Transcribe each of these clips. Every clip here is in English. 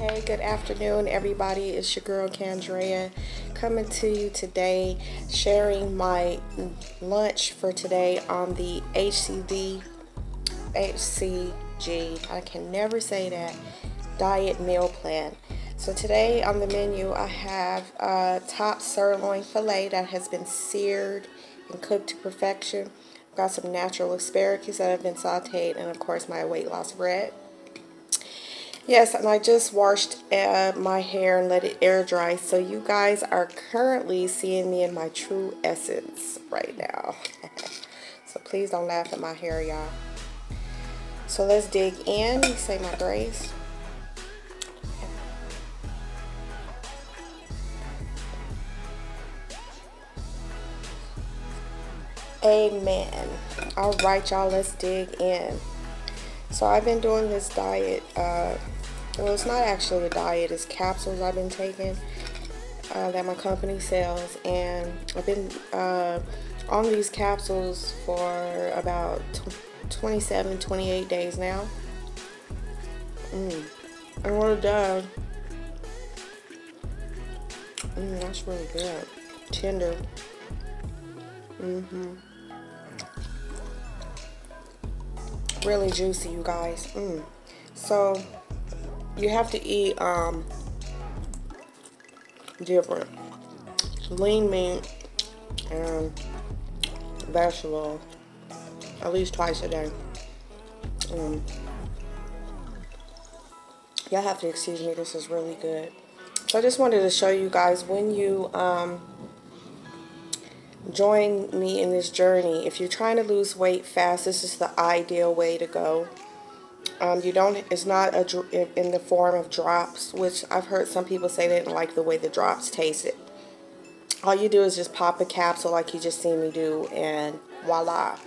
good afternoon, everybody. It's your girl Candrea coming to you today, sharing my lunch for today on the HCD, HCG, I can never say that, diet meal plan. So today on the menu, I have a top sirloin filet that has been seared and cooked to perfection. I've got some natural asparagus that have been sauteed, and of course my weight loss bread. Yes, and I just washed uh, my hair and let it air dry. So you guys are currently seeing me in my true essence right now. so please don't laugh at my hair, y'all. So let's dig in. Say my grace. Amen. All right, y'all, let's dig in. So I've been doing this diet. Uh, well, it's not actually a diet. It's capsules I've been taking uh, that my company sells, and I've been uh, on these capsules for about 27, 28 days now. Mm. And what it does, mm, that's really good. Tender. Mm-hmm. really juicy, you guys. Mm. So you have to eat um, different lean meat and vegetable at least twice a day. Mm. Y'all have to excuse me. This is really good. So I just wanted to show you guys when you um, join me in this journey. If you're trying to lose weight fast, this is the ideal way to go. Um, you don't. It's not a, in the form of drops, which I've heard some people say they didn't like the way the drops tasted. All you do is just pop a capsule like you just seen me do, and voila.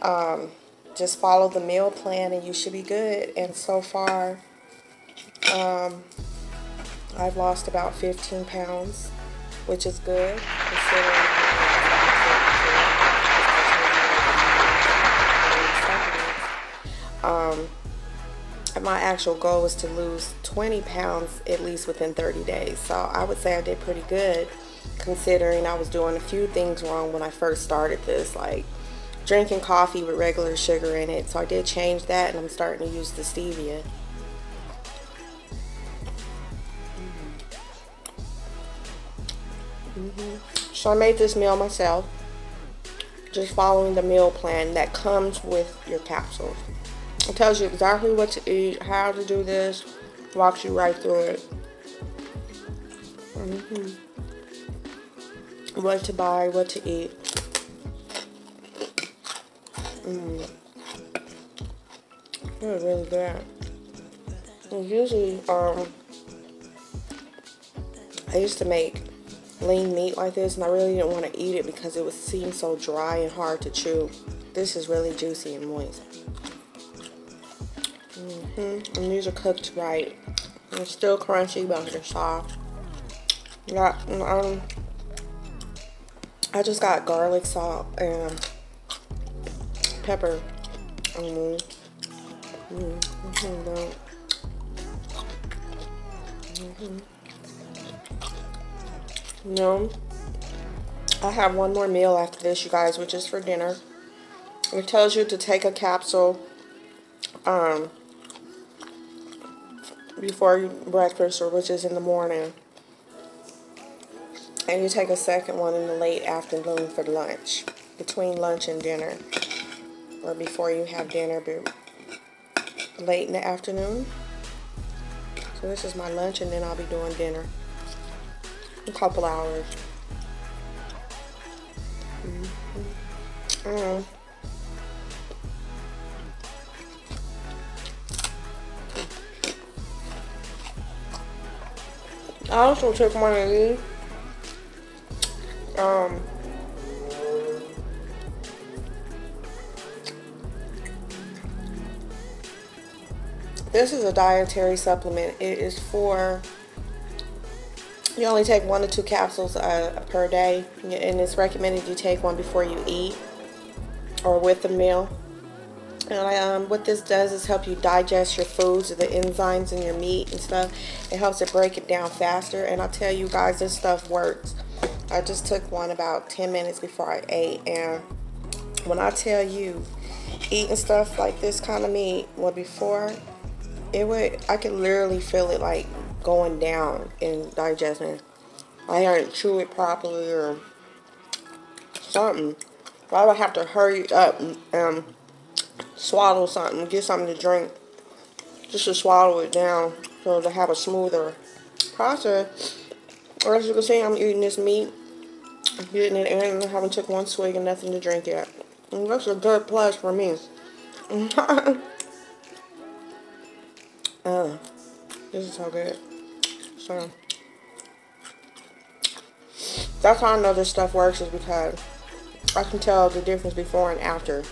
Um, just follow the meal plan, and you should be good. And so far, um, I've lost about 15 pounds, which is good my actual goal was to lose 20 pounds at least within 30 days. So I would say I did pretty good considering I was doing a few things wrong when I first started this, like drinking coffee with regular sugar in it. So I did change that and I'm starting to use the stevia. Mm -hmm. So I made this meal myself, just following the meal plan that comes with your capsules. It tells you exactly what to eat, how to do this, walks you right through it. Mm -hmm. What to buy, what to eat. Mm. Really good. And usually, um, I used to make lean meat like this, and I really didn't want to eat it because it would seem so dry and hard to chew. This is really juicy and moist. Mm -hmm. And these are cooked right. They're still crunchy, but they're soft. Yeah, um, I just got garlic, salt, and pepper. Mm -hmm. Mm -hmm. No. I have one more meal after this, you guys, which is for dinner. It tells you to take a capsule um, before breakfast or which is in the morning. And you take a second one in the late afternoon for lunch, between lunch and dinner, or before you have dinner, late in the afternoon. So this is my lunch, and then I'll be doing dinner. A couple hours. Mm -hmm. mm. I also took one of these. Um, this is a dietary supplement. It is for, you only take one to two capsules uh, per day. And it's recommended you take one before you eat or with the meal. And I, um, what this does is help you digest your foods, the enzymes in your meat and stuff. It helps it break it down faster. And I'll tell you guys, this stuff works. I just took one about 10 minutes before I ate. And when I tell you, eating stuff like this kind of meat, well, before, it would, I could literally feel it like going down in digestion. I didn't chew it properly or something. I would have to hurry up and um, swallow something, get something to drink, just to swallow it down so to have a smoother process. Or as you can see, I'm eating this meat, getting it in, I haven't took one swig and nothing to drink yet. And that's a good plus for me. uh, this is so good. So, that's how I know this stuff works is because I can tell the difference before and after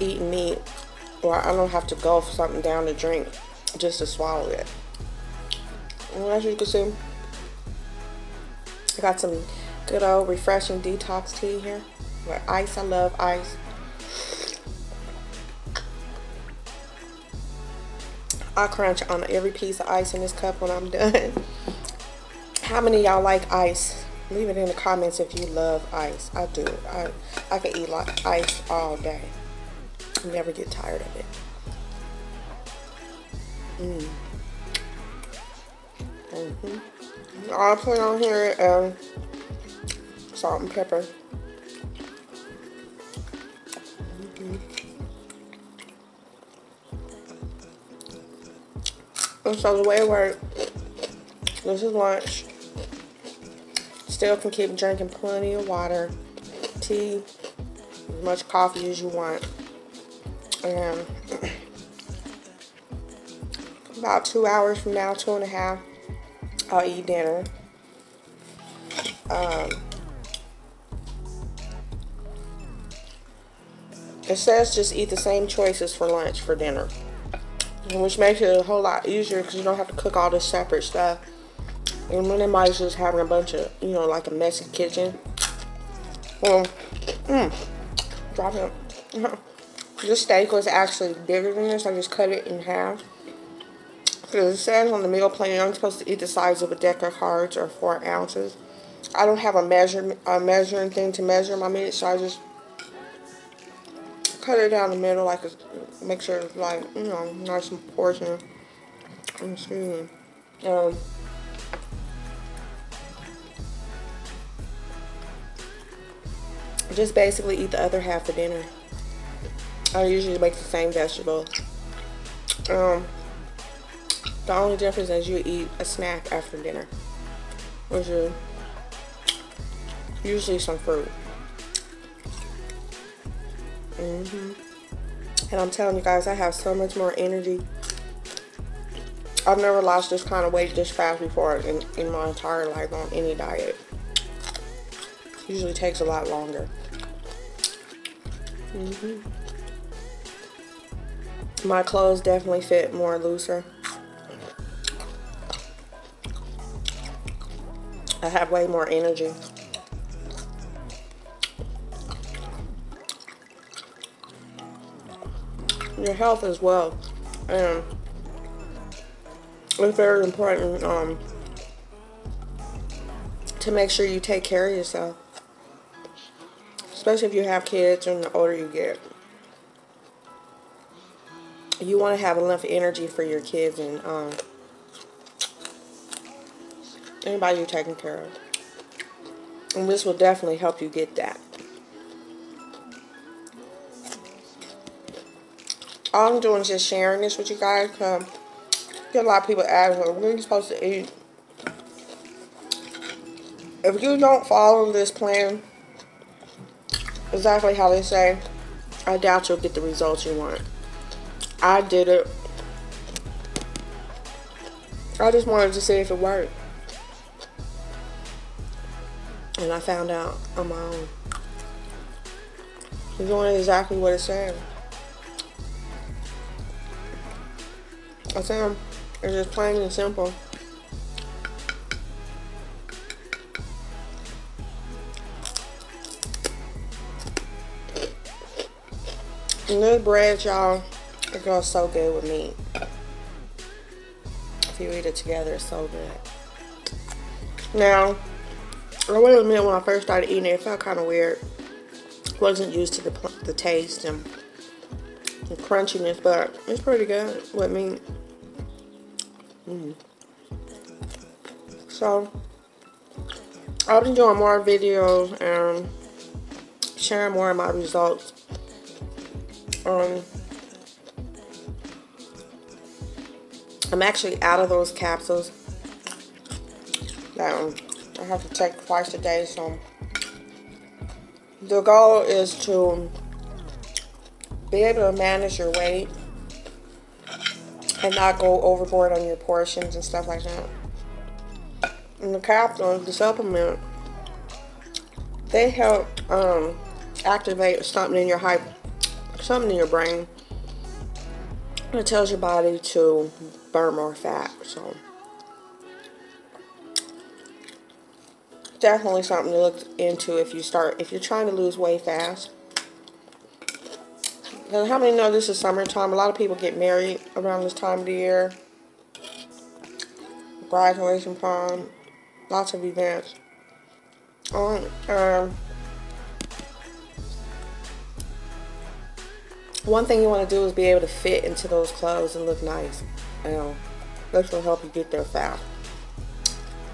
eating meat or I don't have to go for something down to drink just to swallow it. And as you can see, I got some good old refreshing detox tea here with ice. I love ice. I crunch on every piece of ice in this cup when I'm done. How many y'all like ice? Leave it in the comments if you love ice. I do. I I can eat like ice all day. Never get tired of it. Mm. Mm -hmm. I'll put on here um, salt and pepper. Mm -hmm. And so the way it works, this is lunch. Still can keep drinking plenty of water, tea, as much coffee as you want. And about two hours from now, two and a half, I'll eat dinner. Um, it says just eat the same choices for lunch for dinner. Which makes it a whole lot easier because you don't have to cook all this separate stuff. And when anybody's just having a bunch of, you know, like a messy kitchen. Well, mmm, drop it. this steak was actually bigger than this. I just cut it in half. Because it says on the meal plan I'm supposed to eat the size of a deck of cards or four ounces. I don't have a measure a measuring thing to measure my meat, so I just cut it down the middle, like a, make sure it's like you know nice and portion. Excuse me. Um, just basically eat the other half for dinner. I usually make the same vegetables. Um, the only difference is you eat a snack after dinner, which is usually some fruit. Mm hmm And I'm telling you guys, I have so much more energy. I've never lost this kind of weight this fast before in, in my entire life on any diet. Usually takes a lot longer. Mm -hmm. My clothes definitely fit more looser. I have way more energy. Your health as well. And it's very important um, to make sure you take care of yourself especially if you have kids and the older you get. You want to have enough energy for your kids and um, anybody you're taking care of. And this will definitely help you get that. All I'm doing is just sharing this with you guys. Um, get a lot of people asking, what are you supposed to eat? If you don't follow this plan, exactly how they say, I doubt you'll get the results you want. I did it. I just wanted to see if it worked. And I found out on my own. It's doing exactly what it said. I said, it's just plain and simple. And this bread, y'all, it goes so good with meat. If you eat it together, it's so good. Now, I will admit when I first started eating it, it felt kind of weird. Wasn't used to the, the taste and the crunchiness, but it's pretty good with meat. Mm. So, I'll be doing more videos and sharing more of my results. Um, I'm actually out of those capsules. I have to take twice a day, so the goal is to be able to manage your weight and not go overboard on your portions and stuff like that. And the capsules, the supplement, they help um, activate something in your hype, something in your brain. It tells your body to burn more fat. So definitely something to look into if you start if you're trying to lose weight fast. And how many know this is summertime? A lot of people get married around this time of the year. Graduation prom, lots of events. Um, um, one thing you want to do is be able to fit into those clothes and look nice. Know, this will help you get there fast.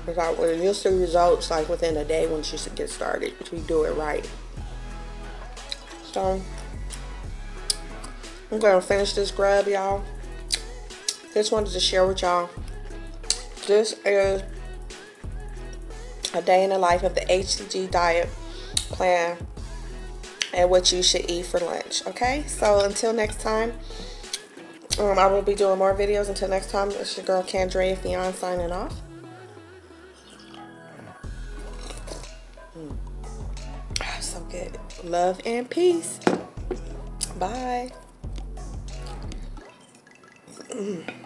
Because you'll see results like within a day once you get started if you do it right. So, I'm going to finish this grub, y'all. Just wanted to share with y'all. This is a day in the life of the HCG diet plan and what you should eat for lunch. Okay, so until next time, um, I will be doing more videos. Until next time, it's your girl Candrea Fion signing off. Mm. So good. Love and peace. Bye. Mm.